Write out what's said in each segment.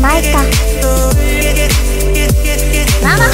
マったママ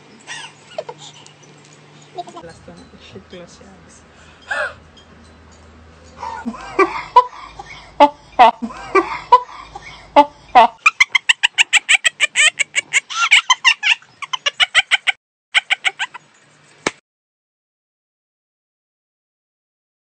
las,